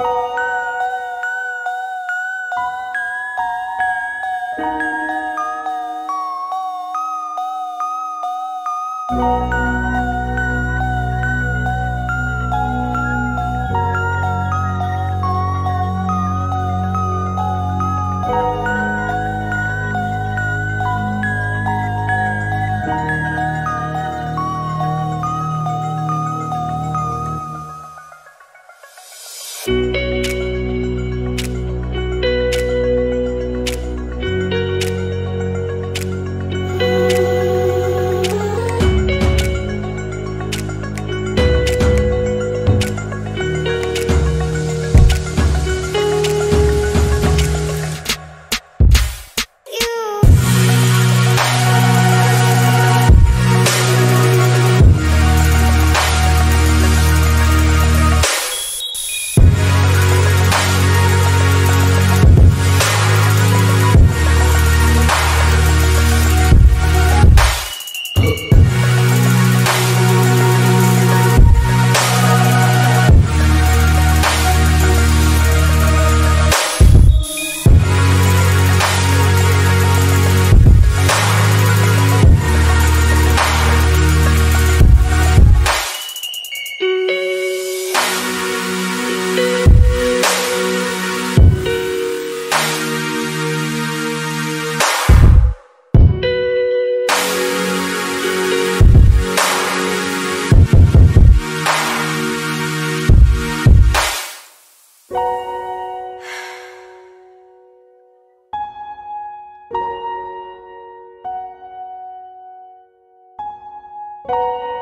thank you. Música